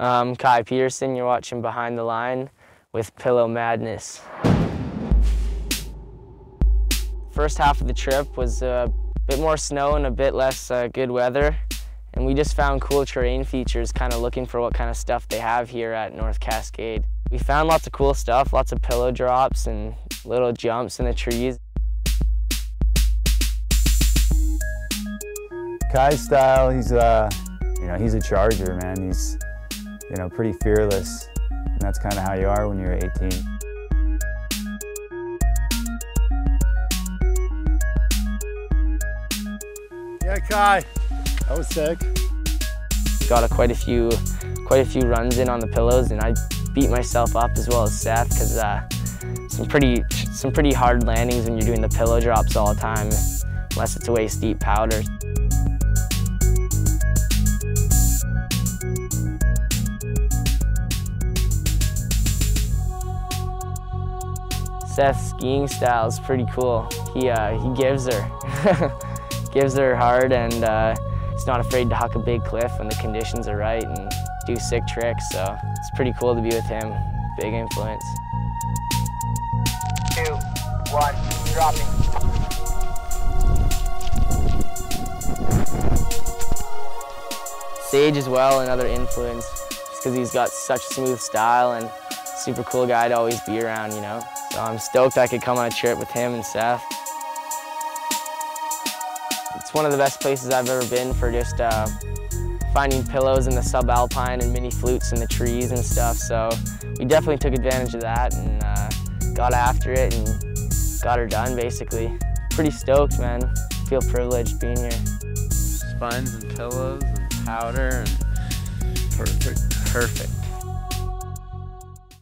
Um, Kye Petersen, you're watching Behind the Line with Pillow Madness. First half of the trip was a bit more snow and a bit less uh, good weather. And we just found cool terrain features, kind of looking for what kind of stuff they have here at North Cascade. We found lots of cool stuff, lots of pillow drops and little jumps in the trees. Kye's style, he's uh, you know, he's a charger, man. He's you know, pretty fearless. And that's kind of how you are when you're 18. Yeah, Kye, that was sick. Got a, quite a few, quite a few runs in on the pillows, and I beat myself up as well as Seth because uh, some pretty, some pretty hard landings when you're doing the pillow drops all the time, unless it's a way steep powder. Seth's skiing style is pretty cool. He, uh, he gives her. gives her hard and uh, he's not afraid to huck a big cliff when the conditions are right and do sick tricks. So it's pretty cool to be with him. Big influence. Two, one, dropping. Sage as well, another influence, just because he's got such smooth style and super cool guy to always be around, you know. So I'm stoked I could come on a trip with him and Seth. It's one of the best places I've ever been for just uh, finding pillows in the subalpine and mini flutes in the trees and stuff. So we definitely took advantage of that and uh, got after it and got her done basically. Pretty stoked, man. Feel privileged being here. Sponge and pillows and powder and Perfect. Perfect.